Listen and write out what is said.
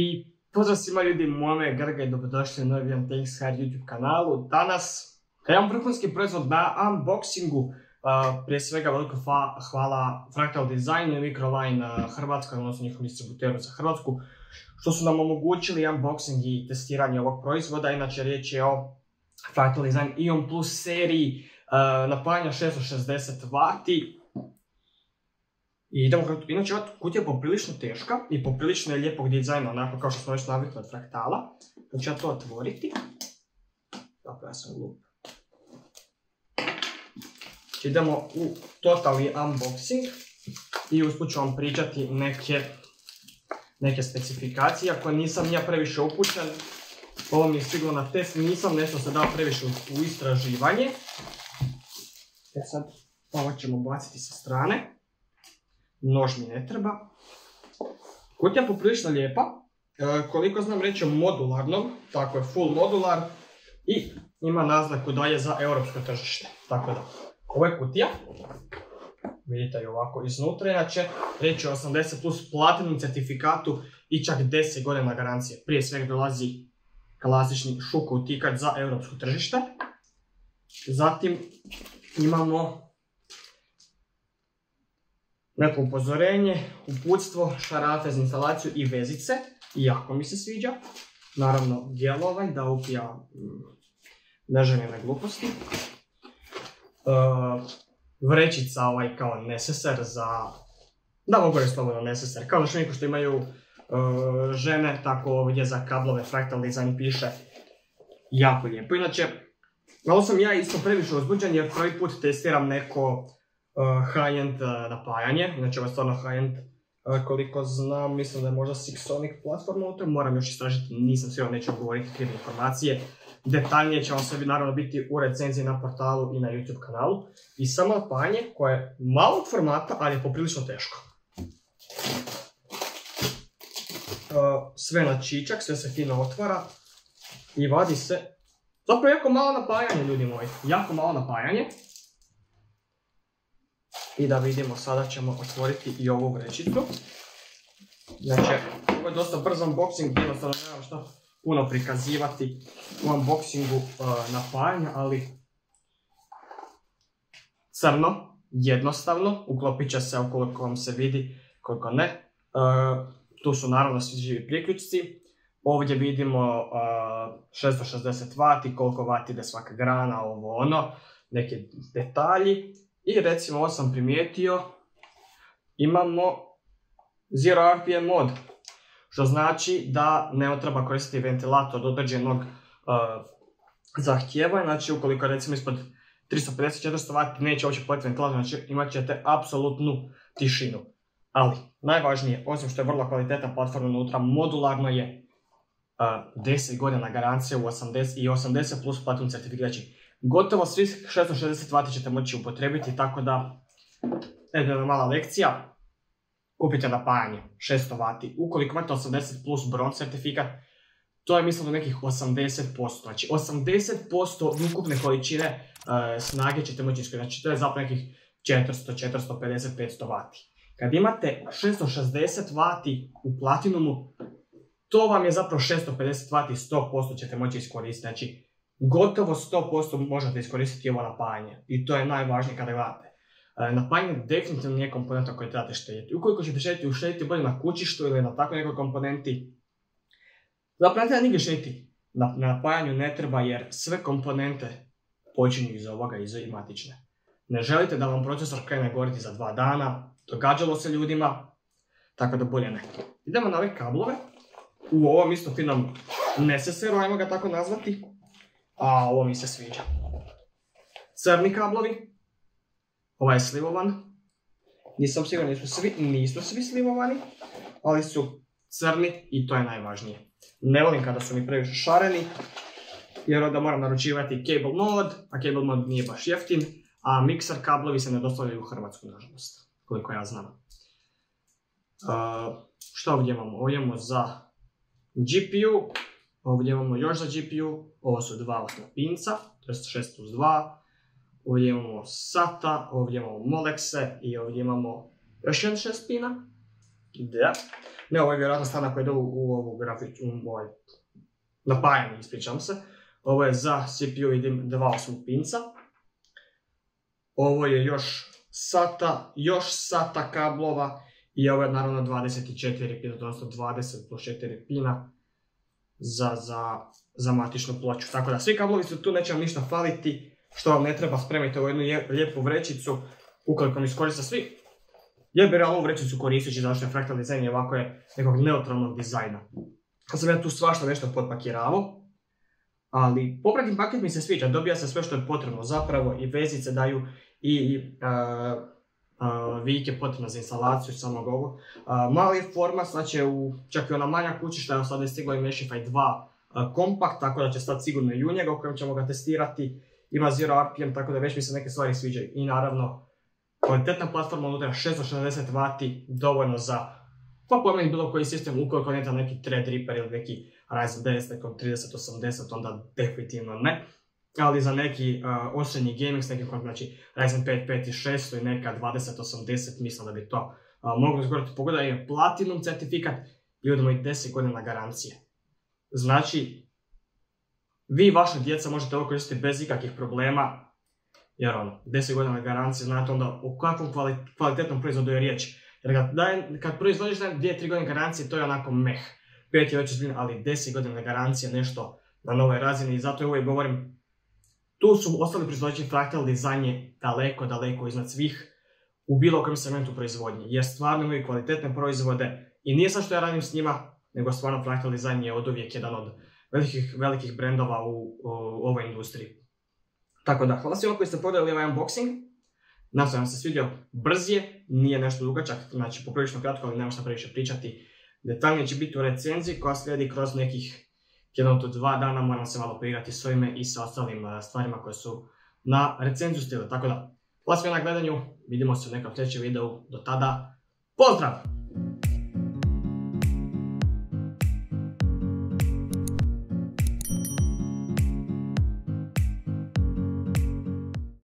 I pozdrav svima ljudi, moje Grga i dobrodošli na novi Hard YouTube kanalu. Danas imam vrhunski proizvod na unboxingu. prije svega veliko hvala Fractal Design i Microline Hrvatskoj, odnosno njihovom distributeru za Hrvatsku, što su nam omogućili unboxing i testiranje ovog proizvoda. Inače riječ je o Fractal Design Ion Plus seriji napajanja 660 W i idemo inače ova kutija je poprilično teška i poprilično je lijepog dizajna, onako kao što smo već navikli od fraktala. Pa ću ja to otvoriti. Dobro, ja sam glup. Znači, idemo u totalni unboxing i usput ću vam pričati neke, neke specifikacije. Ako nisam ja previše upućen, ovo mi je stiglo na test, nisam nešto se dao previše u, istraživanje. E sad, ovo ćemo baciti sa strane nož mi ne treba. Kutija je poprilično lijepa, e, koliko znam reći modularnog, tako je full modular i ima naznaku da je za europsko tržište. Tako da, ovo je kutija, vidite je ovako iznutra, inače reći o 80 plus platinum certifikatu i čak 10 godina garancije. Prije svega dolazi klasični šuko utikač za europsko tržište. Zatim imamo neko upozorenje, uputstvo, šarafe za instalaciju i vezice. Jako mi se sviđa. Naravno, djelovanj da upija mm, neželjene gluposti. E, vrećica ovaj kao neseser za... Da mogu reći slobodno neseser. Kao što što imaju e, žene, tako ovdje za kablove Fractal Design piše jako lijepo. Inače, malo sam ja isto previše uzbuđen jer prvi put testiram neko high-end uh, napajanje, znači ovo je stvarno high-end uh, koliko znam, mislim da je možda Sixonic platforma u moram još istražiti, nisam siguran, neću govoriti krive informacije. Detaljnije će vam sve naravno biti u recenziji na portalu i na YouTube kanalu. I samo napajanje koje je malog formata, ali je poprilično teško. Sve na čičak, sve se fino otvara i vadi se. Zapravo jako malo napajanje ljudi moji, jako malo napajanje. I da vidimo, sada ćemo otvoriti i ovu vrećicu. Znači, ovo je dosta brz unboxing, jednostavno nemam što puno prikazivati u unboxingu uh, napajanja, ali crno, jednostavno, uklopit će se ukoliko vam se vidi, koliko ne. Uh, tu su naravno svi živi priključci. Ovdje vidimo uh, 660 W, koliko W ide svaka grana, ovo ono, neki detalji. I recimo ovo sam primijetio, imamo Zero RPM mod, što znači da ne treba koristiti ventilator do određenog uh, zahtjeva, znači ukoliko recimo ispod 350-400 W neće uopće politi ventilator, znači imat ćete apsolutnu tišinu. Ali, najvažnije, osim što je vrlo kvaliteta platforma unutra, modularno je uh, 10 godina garancija u 80 i 80 plus platinum certifikat. Znači, Gotovo svih 660 W ćete moći upotrebiti, tako da, jedna mala lekcija, kupite napajanje 600 W, ukoliko imate 80 plus bronze certifikat, to je mislim do nekih 80%, znači 80% ukupne količine uh, snage ćete moći iskoristiti, znači to je zapravo nekih 400, 450, 500 W. Kad imate 660 W u platinumu, to vam je zapravo 650 W, 100% ćete moći iskoristiti, znači gotovo 100% možete iskoristiti ovo napajanje. I to je najvažnije kada gledate. E, napajanje definitivno nije komponenta koju trebate štediti. Ukoliko ćete štediti, uštediti bolje na kućištu ili na takvoj nekoj komponenti. Zapravo ne treba nigdje štediti. Na, napajanju ne treba jer sve komponente počinju iz ovoga izomatične. Ne želite da vam procesor krene goriti za dva dana, događalo se ljudima, tako da bolje ne. Idemo na ove kablove. U ovom isto finom neseseru, ajmo ga tako nazvati. A ovo mi se sviđa. Crni kablovi. Ovaj je slivovan. Nisam siguran, nisu svi, nisu svi slivovani, ali su crni i to je najvažnije. Ne volim kada su mi previše šareni, jer onda moram naručivati cable mod, a cable mod nije baš jeftin, a mixer kablovi se ne dostavljaju u Hrvatsku, nažalost, koliko ja znam. Uh, što ovdje imamo? Ovdje imamo za GPU, Ovdje imamo još za GPU, ovo su dva pinca, to je 6 plus 2. Ovdje imamo SATA, ovdje imamo Molexe i ovdje imamo još jedan 6 pina. Da. Ne, ovo je vjerojatno strana koja ide u, u ovu grafičku, u ovaj, napajanje, ispričam se. Ovo je za CPU vidim 2.8 pinca. Ovo je još SATA, još SATA kablova i ovo je naravno 24 pina, odnosno 20 plus 4 pina za, za, za matičnu ploču. Tako da svi kablovi su tu, neće vam ništa faliti, što vam ne treba spremite u jednu lijepu vrećicu, ukoliko mi iskoriste svi. Ja bih ovu vrećicu koristeći zašto je fraktal dizajn i ovako je nekog neutralnog dizajna. Kad sam ja tu svašta nešto podpakiravao, ali popratni paket mi se sviđa, dobija se sve što je potrebno zapravo i vezice daju i uh, vike potrebno za instalaciju samog ovog. Mali format, znači u, čak i ona manja kućišta, evo sada je stiglo i Meshify 2 kompakt, tako da će stati sigurno i u njega u kojem ćemo ga testirati. Ima zero RPM, tako da već mi se neke stvari sviđaju. I naravno, kvalitetna platforma unutra 660 W, dovoljno za pa po meni bilo koji sistem, ukoliko nemate neki Threadripper ili neki Ryzen 9 nekom 3080, onda definitivno ne ali za neki uh, osrednji gaming s nekim znači Ryzen 5 5600 i neka 2080 mislim da bi to uh, moglo izgledati. Pogledaj je Platinum certifikat i udemo i 10 godina garancije. Znači, vi i vaša djeca možete ovo koristiti bez ikakvih problema, jer ono, 10 godina garancije, znate onda o kakvom kvalitetnom proizvodu je riječ. Jer kad, daj, kad proizvodiš 2-3 godine garancije, to je onako meh. 5 je već ali 10 godina garancije nešto na novoj razini i zato uvijek govorim tu su ostali proizvođači Fractal Design je daleko, daleko iznad svih u bilo kojem segmentu proizvodnje, jer stvarno imaju kvalitetne proizvode i nije sad što ja radim s njima, nego stvarno Fractal Design je od uvijek jedan od velikih, velikih brendova u, ovoj industriji. Tako da, hvala svima koji ste pogledali ovaj unboxing. Nadam se vam se svidio, brz je, nije nešto dugačak, znači poprilično kratko, ali nema šta previše pričati. Detaljnije će biti u recenziji koja slijedi kroz nekih jedan od dva dana moram se malo poigrati s ovime i sa ostalim eh, stvarima koje su na recenziju stile. Tako da, hvala na gledanju, vidimo se u nekom sljedećem videu, do tada, pozdrav!